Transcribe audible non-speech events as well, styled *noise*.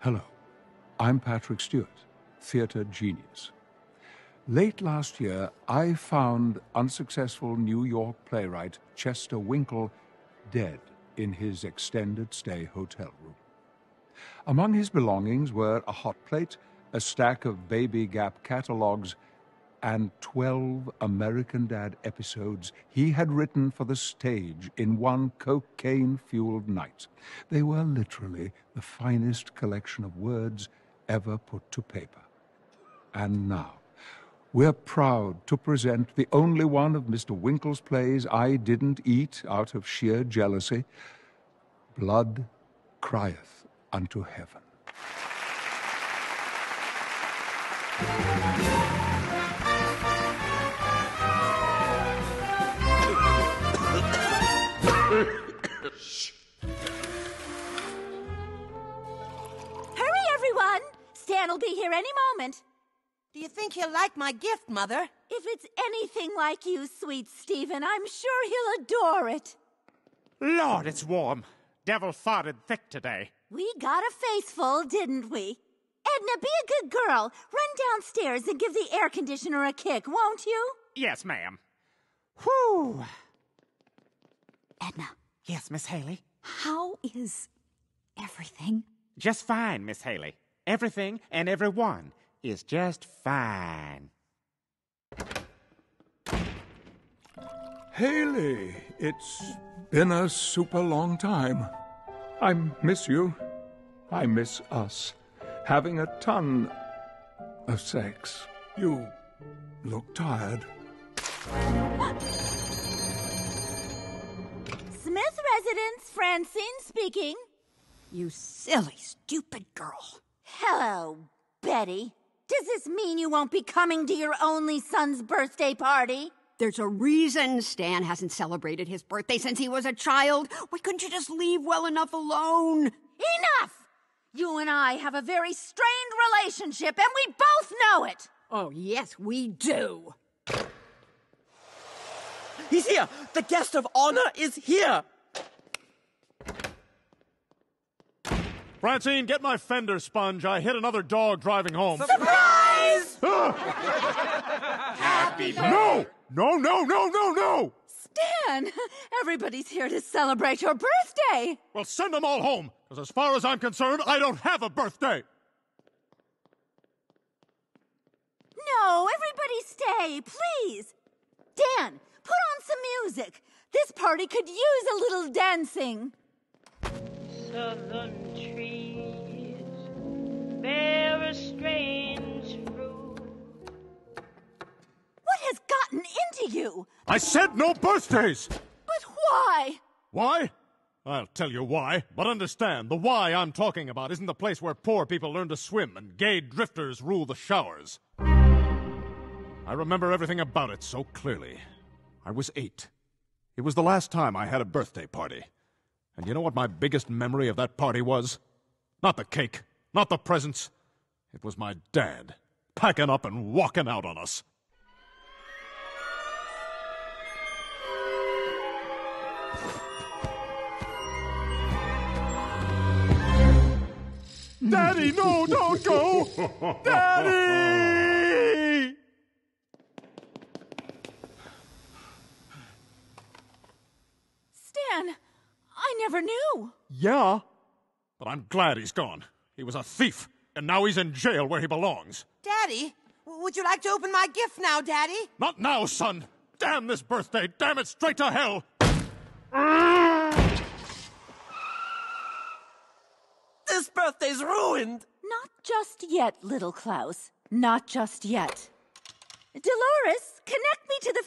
Hello, I'm Patrick Stewart, theatre genius. Late last year, I found unsuccessful New York playwright Chester Winkle dead in his extended stay hotel room. Among his belongings were a hot plate, a stack of Baby Gap catalogs, and 12 American Dad episodes he had written for the stage in one cocaine fueled night. They were literally the finest collection of words ever put to paper. And now, we're proud to present the only one of Mr. Winkle's plays I didn't eat out of sheer jealousy Blood Crieth unto Heaven. Hurry, everyone! Stan will be here any moment. Do you think he'll like my gift, Mother? If it's anything like you, sweet Stephen, I'm sure he'll adore it. Lord, it's warm. Devil farted thick today. We got a face full, didn't we? Edna, be a good girl. Run downstairs and give the air conditioner a kick, won't you? Yes, ma'am. Whew. Edna, Yes, Miss Hayley. how is everything? Just fine, Miss Hayley. Everything and everyone is just fine. Hayley, it's been a super long time. I miss you. I miss us. Having a ton of sex. You look tired. Smith residence, Francine speaking. You silly, stupid girl. Hello, Betty. Does this mean you won't be coming to your only son's birthday party? There's a reason Stan hasn't celebrated his birthday since he was a child. Why couldn't you just leave well enough alone? Enough! You and I have a very strained relationship, and we both know it. Oh, yes, we do. He's here! The guest of honor is here! Francine, get my fender sponge. I hit another dog driving home. Surprise! Happy No! No, no, no, no, no! Stan, *laughs* everybody's here to celebrate your birthday. Well, send them all home, because as far as I'm concerned, I don't have a birthday. No, everybody stay, please. Dan, put on some music. This party could use a little dancing. Southern trees bear a strange fruit. What has gotten into you? I said no birthdays! But why? Why? I'll tell you why, but understand the why I'm talking about isn't the place where poor people learn to swim and gay drifters rule the showers. I remember everything about it so clearly. I was eight. It was the last time I had a birthday party. And you know what my biggest memory of that party was? Not the cake, not the presents. It was my dad packing up and walking out on us. Daddy, no, don't go! *laughs* Daddy! Stan, I never knew. Yeah, but I'm glad he's gone. He was a thief, and now he's in jail where he belongs. Daddy, would you like to open my gift now, Daddy? Not now, son! Damn this birthday! Damn it straight to hell! This birthday's ruined! Not just yet, little Klaus. Not just yet. Dolores, connect me to the